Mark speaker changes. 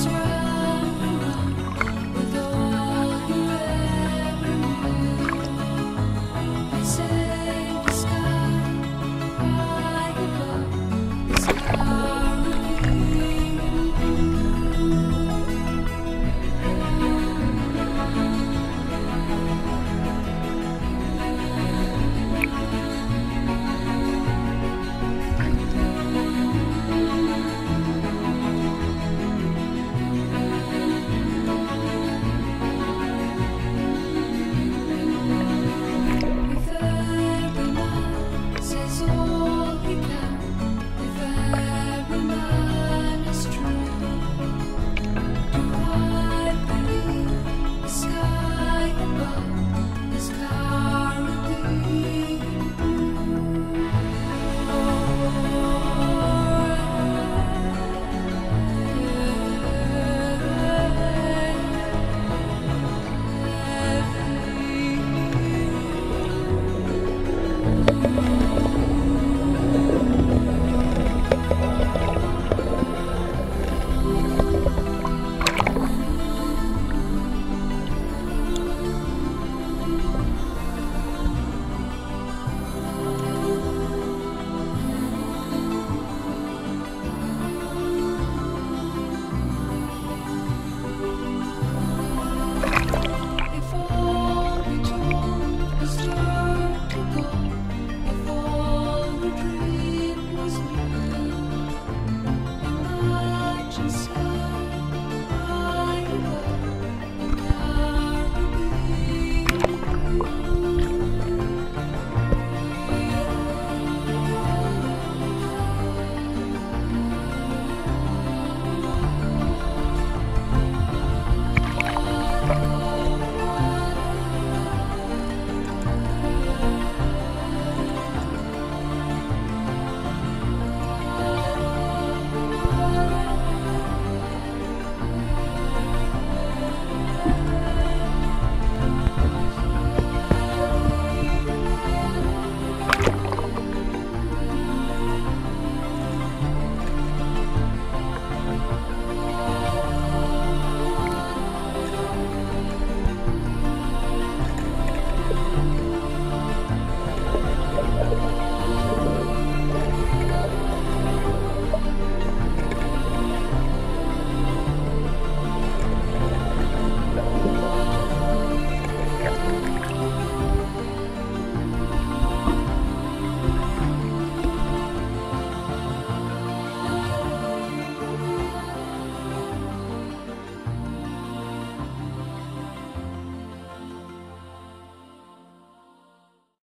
Speaker 1: Just run. This is.